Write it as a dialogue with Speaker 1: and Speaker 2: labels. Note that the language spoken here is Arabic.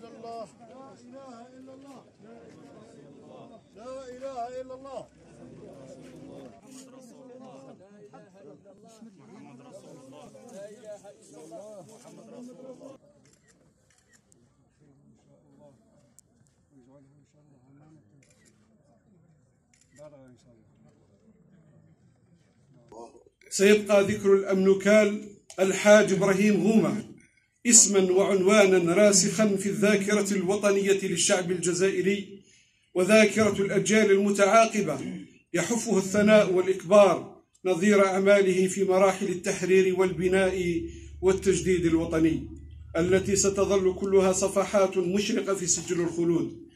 Speaker 1: إله إلا الله. لا إله إلا الله. لا إله إلا الله
Speaker 2: ويجعله ان شاء الله امانه بلغ ان شاء الله
Speaker 3: سيبقى ذكر الأمنكال الحاج إبراهيم هومة اسما وعنوانا راسخا في الذاكرة الوطنية للشعب الجزائري وذاكرة الأجيال المتعاقبة. يحفه الثناء والإكبار نظير أعماله في مراحل التحرير والبناء والتجديد الوطني التي ستظل كلها صفحات مشرقة في سجل الخلود.